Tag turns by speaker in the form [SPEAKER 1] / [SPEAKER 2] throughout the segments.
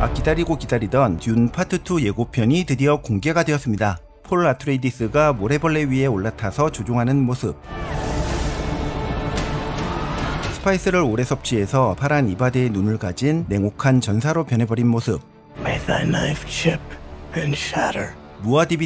[SPEAKER 1] 아 기다리고 기다리던 듄 파트 2 예고편이 드디어 공개가 되었습니다. 폴 아트레이디스가 모래벌레 위에 올라타서 조종하는 모습. 스파이스를 오래 섭취해서 파란 이바드의 눈을 가진 냉혹한 전사로 변해버린 모습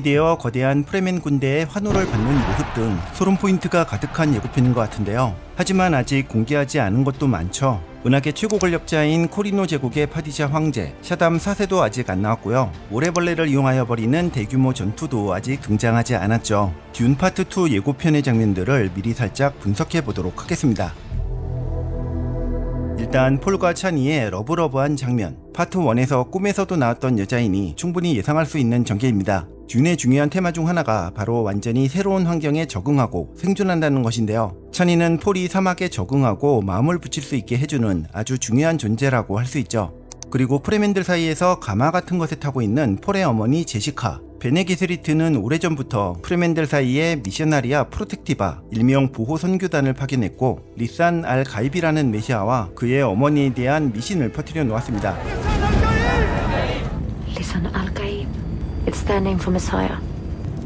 [SPEAKER 1] 되어 거대한 프레멘 군대의 환호를 받는 모습 등 소름 포인트가 가득한 예고편인 것 같은데요. 하지만 아직 공개하지 않은 것도 많죠. 은하계 최고 권력자인 코리노 제국의 파디샤 황제, 샤담 4세도 아직 안 나왔고요. 모래벌레를 이용하여 벌이는 대규모 전투도 아직 등장하지 않았죠. 듄 파트 2 예고편의 장면들을 미리 살짝 분석해 보도록 하겠습니다. 일단 폴과 차니의 love love한 장면 파트 1에서 꿈에서도 나왔던 여자이니 충분히 예상할 수 있는 전개입니다. 듄의 중요한 테마 중 하나가 바로 완전히 새로운 환경에 적응하고 생존한다는 것인데요. 차니는 폴이 사막에 적응하고 마음을 붙일 수 있게 해주는 아주 중요한 존재라고 할 수 있죠. 그리고 프레맨들 사이에서 가마 같은 것에 타고 있는 폴의 어머니 제시카 베네게세리트는 오래전부터 프레맨들 사이에 미셔나리아 프로텍티바 일명 보호 선교단을 파견했고 리산 알 가입이라는 메시아와 그의 어머니에 대한 미신을 퍼뜨려 놓았습니다.
[SPEAKER 2] Lisan al Gaib. It's their name for Messiah.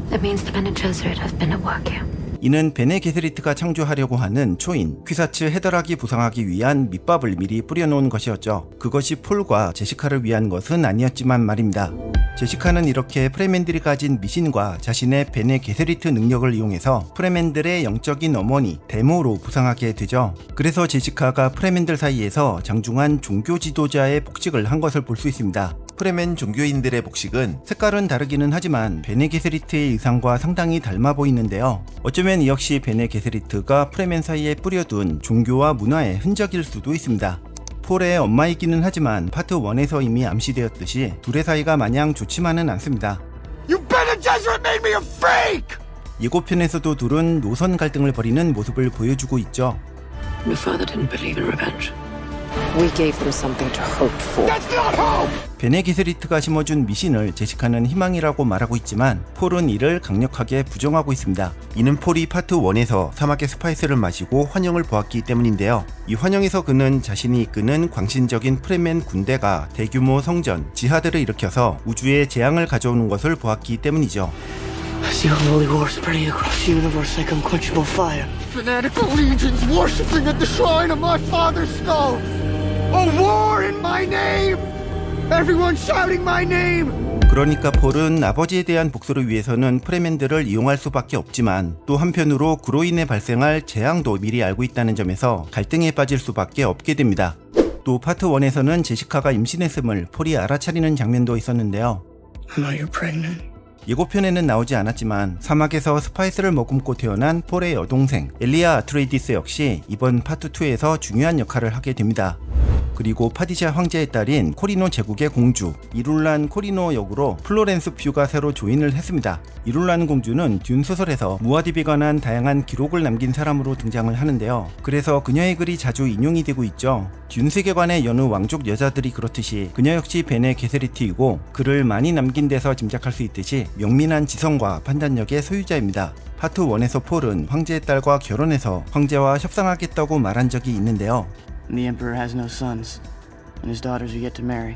[SPEAKER 2] That means the Bene Gesserit has been at work here.
[SPEAKER 1] 이는 베네게세리트가 창조하려고 하는 초인 퀴사츠 헤더락이 부상하기 위한 밑밥을 미리 뿌려놓은 것이었죠. 그것이 폴과 제시카를 위한 것은 아니었지만 말입니다. 제시카는 이렇게 프레맨들이 가진 미신과 자신의 베네 게세리트 능력을 이용해서 프레맨들의 영적인 어머니 대모로 부상하게 되죠. 그래서 제시카가 프레맨들 사이에서 장중한 종교 지도자의 복식을 한 것을 볼 수 있습니다. 프레맨 종교인들의 복식은 색깔은 다르기는 하지만 베네게세리트의 의상과 상당히 닮아 보이는데요. 어쩌면 이 역시 베네게세리트가 프레맨 사이에 뿌려둔 종교와 문화의 흔적일 수도 있습니다. 폴의 엄마이기는 하지만 파트 1에서 이미 암시되었듯이 둘의 사이가 마냥 좋지만은 않습니다.
[SPEAKER 3] You Bene Gesserit made me a freak!
[SPEAKER 1] 예고편에서도 둘은 노선 갈등을 벌이는 모습을 보여주고 있죠.
[SPEAKER 2] Your father didn't believe in revenge.
[SPEAKER 4] We gave them something to hope for.
[SPEAKER 3] That's not hope!
[SPEAKER 1] 베네게세리트가 심어준 미신을 제시카는 희망이라고 말하고 있지만 폴은 이를 강력하게 부정하고 있습니다. 이는 폴이 파트 1에서 사막의 스파이스를 마시고 환영을 보았기 때문인데요. 이 환영에서 그는 자신이 이끄는 광신적인 프레맨 군대가 대규모 성전, 지하드를 일으켜서 우주에 재앙을 가져오는 것을 보았기 때문이죠.
[SPEAKER 3] I see a holy war spreading across the universe like unquenchable fire. Fanatical legions worshipping at the shrine of my father's skull. A war in my name! Everyone shouting my name!
[SPEAKER 1] 그러니까 폴은 아버지에 대한 복수를 위해서는 프레맨들을 이용할 수밖에 없지만 또 한편으로 그로 인해 발생할 재앙도 미리 알고 있다는 점에서 갈등에 빠질 수밖에 없게 됩니다. 또 파트 1에서는 제시카가 임신했음을 폴이 알아차리는 장면도 있었는데요. 예고편에는 나오지 않았지만 사막에서 스파이스를 머금고 태어난 폴의 여동생 엘리아 아트레이디스 역시 이번 파트 2에서 중요한 역할을 하게 됩니다. 그리고 파디샤 황제의 딸인 코리노 제국의 공주 이룰란 코리노 역으로 플로렌스 퓨가 새로 join을 했습니다. 이룰란 공주는 듄 소설에서 무아딥에 관한 다양한 기록을 남긴 사람으로 등장을 하는데요. 그래서 그녀의 글이 자주 인용이 되고 있죠. 듄 세계관의 여느 왕족 여자들이 그렇듯이 그녀 역시 베네 게세리트이고 글을 많이 남긴 데서 짐작할 수 있듯이 명민한 지성과 판단력의 소유자입니다. 파트 1에서 폴은 황제의 딸과 결혼해서 황제와 협상하겠다고 말한 적이 있는데요.
[SPEAKER 5] The Emperor has no sons, and his daughters are yet to marry.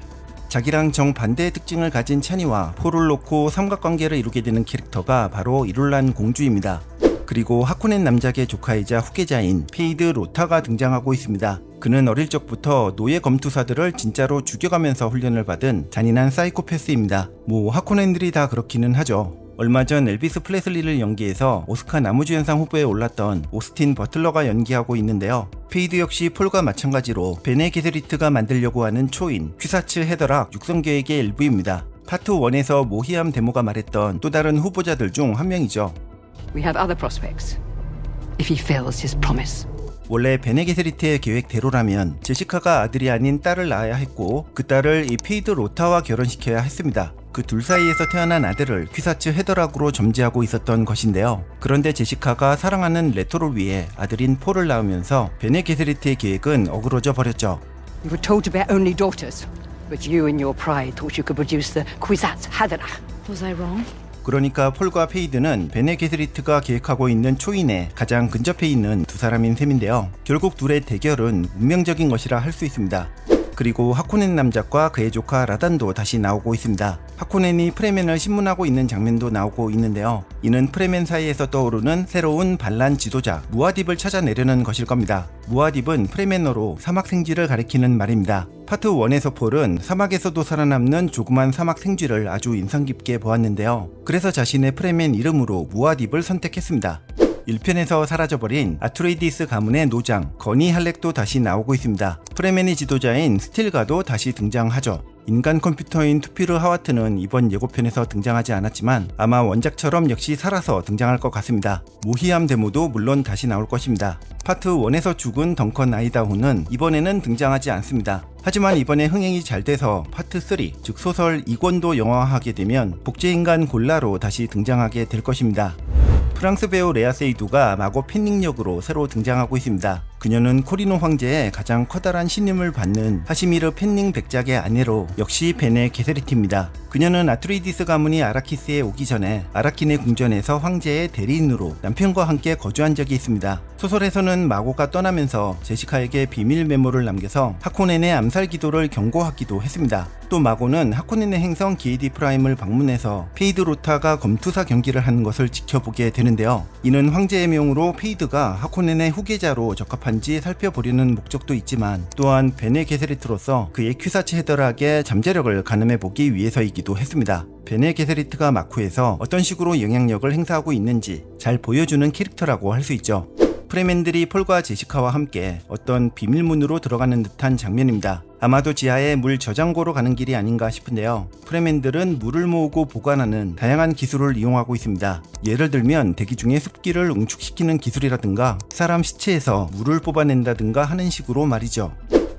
[SPEAKER 1] 자기랑 정반대의 특징을 가진 차니와 폴을 놓고 삼각관계를 이루게 되는 캐릭터가 바로 이룰란 공주입니다. 그리고 하코넨 남작의 조카이자 후계자인 페이드 로타가 등장하고 있습니다. 그는 어릴 적부터 노예 검투사들을 진짜로 죽여가면서 훈련을 받은 잔인한 사이코패스입니다. 뭐 하코넨들이 다 그렇기는 하죠. 얼마 전 엘비스 프레슬리를 연기해서 오스카 남우주연상 후보에 올랐던 오스틴 버틀러가 연기하고 있는데요. 페이드 역시 폴과 마찬가지로 베네 게세리트가 만들려고 하는 초인 퀴사츠 헤더락 육성 계획의 일부입니다. 파트 1에서 모히암 대모가 말했던 또 다른 후보자들 중 한 명이죠. 원래 베네게세리트의 계획대로라면 제시카가 아들이 아닌 딸을 낳아야 했고 그 딸을 이 페이드 로타와 결혼시켜야 했습니다. 그 둘 사이에서 태어난 아들을 퀴사츠 헤더락으로 점지하고 있었던 것인데요. 그런데 제시카가 사랑하는 레토를 위해 아들인 폴을 낳으면서 베네 게세리트의 계획은 어그러져 버렸죠.
[SPEAKER 4] You were told to bear only daughters, but you in your pride thought you could produce the Kwisatz Haderach.
[SPEAKER 2] Was I wrong?
[SPEAKER 1] 그러니까 폴과 페이드는 베네 게세리트가 계획하고 있는 초인에 가장 근접해 있는 두 사람인 셈인데요. 결국 둘의 대결은 운명적인 것이라 할 수 있습니다. 그리고 하코넨 남작과 그의 조카 라반도 다시 나오고 있습니다. 하코넨이 프레멘을 신문하고 있는 장면도 나오고 있는데요. 이는 프레멘 사이에서 떠오르는 새로운 반란 지도자 무아딥을 찾아내려는 것일 겁니다. 무아딥은 프레멘어로 사막 생쥐를 가리키는 말입니다. 파트 1에서 폴은 사막에서도 살아남는 조그만 사막 생쥐를 아주 인상 깊게 보았는데요. 그래서 자신의 프레멘 이름으로 무아딥을 선택했습니다. 1편에서 사라져버린 아트레이디스 가문의 노장 거니 할렉도 다시 나오고 있습니다. 프레멘의 지도자인 스틸가도 다시 등장하죠. 인간 컴퓨터인 투피르 하와트는 이번 예고편에서 등장하지 않았지만 아마 원작처럼 역시 살아서 등장할 것 같습니다. 모히암 대모도 물론 다시 나올 것입니다. 파트 1에서 죽은 덩컨 아이다호는 이번에는 등장하지 않습니다. 하지만 이번에 흥행이 잘 돼서 파트 3, 즉 소설 2권도 영화화하게 되면 복제인간 골라로 다시 등장하게 될 것입니다. 프랑스 배우 레아 세이두가 마고 펜링 역으로 새로 등장하고 있습니다. 그녀는 코리노 황제의 가장 커다란 신임을 받는 하시미르 펜링 백작의 아내로 역시 베네 게세리트입니다. 그녀는 아트레이디스 가문이 아라키스에 오기 전에 아라킨의 궁전에서 황제의 대리인으로 남편과 함께 거주한 적이 있습니다. 소설에서는 마고가 떠나면서 제시카에게 비밀 메모를 남겨서 하코넨의 암살 기도를 경고하기도 했습니다. 또 마고는 하코넨의 행성 기에디 프라임을 방문해서 페이드 로타가 검투사 경기를 하는 것을 지켜보게 되는데요. 이는 황제의 명으로 페이드가 하코넨의 후계자로 적합한 지 살펴보려는 목적도 있지만 또한 베네 게세리트로서 그의 퀴사츠 헤더락의 잠재력을 가늠해보기 위해서이기도 했습니다. 베네 게세리트가 막후에서 어떤 식으로 영향력을 행사하고 있는지 잘 보여주는 캐릭터라고 할 수 있죠. 프레맨들이 폴과 제시카와 함께 어떤 비밀문으로 들어가는 듯한 장면입니다. 아마도 지하에 물 저장고로 가는 길이 아닌가 싶은데요. 프레맨들은 물을 모으고 보관하는 다양한 기술을 이용하고 있습니다. 예를 들면 대기 중에 습기를 응축시키는 기술이라든가 사람 시체에서 물을 뽑아낸다든가 하는 식으로 말이죠.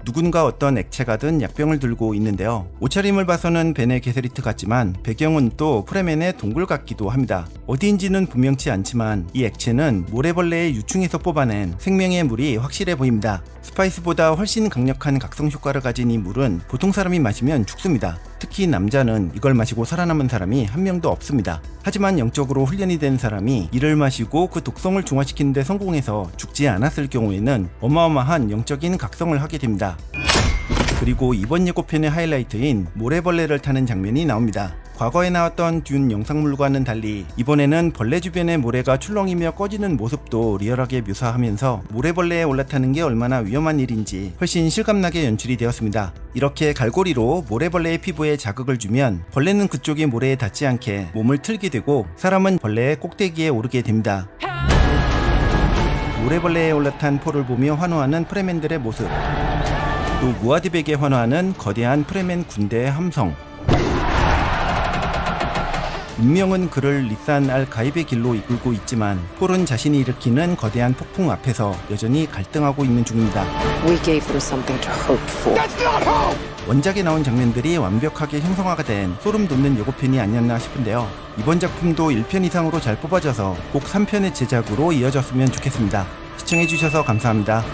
[SPEAKER 1] 누군가 어떤 액체가 든 약병을 들고 있는데요. 옷차림을 봐서는 베네 게세리트 같지만 배경은 또 프레멘의 동굴 같기도 합니다. 어디인지는 분명치 않지만 이 액체는 모래벌레의 유충에서 뽑아낸 생명의 물이 확실해 보입니다. 스파이스보다 훨씬 강력한 각성 효과를 가진 이 물은 보통 사람이 마시면 죽습니다. 특히 남자는 이걸 마시고 살아남은 사람이 한 명도 없습니다. 하지만 영적으로 훈련이 된 사람이 이를 마시고 그 독성을 중화시키는 데 성공해서 죽지 않았을 경우에는 어마어마한 영적인 각성을 하게 됩니다. 그리고 이번 예고편의 하이라이트인 모래벌레를 타는 장면이 나옵니다. 과거에 나왔던 듄 영상물과는 달리 이번에는 벌레 주변의 모래가 출렁이며 꺼지는 모습도 리얼하게 묘사하면서 모래벌레에 올라타는 게 얼마나 위험한 일인지 훨씬 실감나게 연출이 되었습니다. 이렇게 갈고리로 모래벌레의 피부에 자극을 주면 벌레는 그쪽의 모래에 닿지 않게 몸을 틀게 되고 사람은 벌레의 꼭대기에 오르게 됩니다. 모래벌레에 올라탄 폴을 보며 환호하는 프레맨들의 모습 또 무아디백에 환호하는 거대한 프레맨 군대의 함성 운명은 그를 리산 알 가입의 길로 이끌고 있지만 폴은 자신이 일으키는 거대한 폭풍 앞에서 여전히 갈등하고 있는 중입니다.
[SPEAKER 6] We gave them something to hope for.
[SPEAKER 1] 원작에 나온 장면들이 완벽하게 형성화가 된 소름 돋는 예고편이 아니었나 싶은데요. 이번 작품도 1편 이상으로 잘 뽑아져서 꼭 3편의 제작으로 이어졌으면 좋겠습니다. 시청해주셔서 감사합니다.